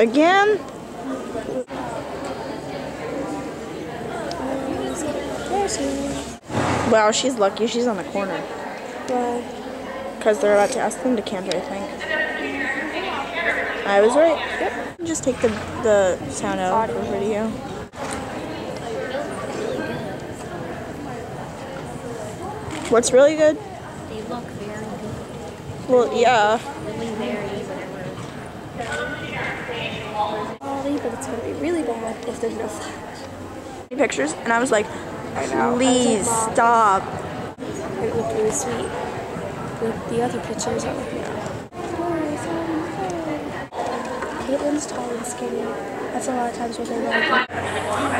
Again? Wow, she's lucky. She's on the corner. Because they're about to ask them to canter, I think. I was right. Yep. Just take the, the sound out for video. What's really good? They look very good. Well, yeah. Really very whatever. Oh, Quality, but it's gonna be really bad if there's no flash. Pictures, and I was like, please I was like, stop. It looked really sweet. The, the other pictures are looking Caitlin's tall and skinny. That's a lot of times what they like.